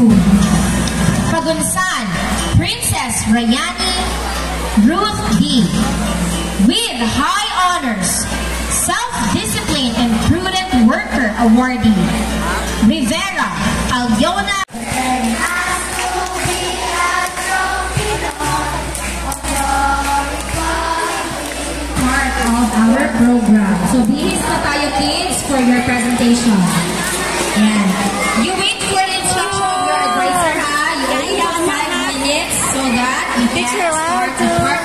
School. Pagunsan, Princess Rayani Ruth B. With high honors, Self-Discipline and Prudent Worker Awardee, Rivera Alyona part of our program. So, bihis na tayo kids for your presentation. Ayan. Instruction of your advisor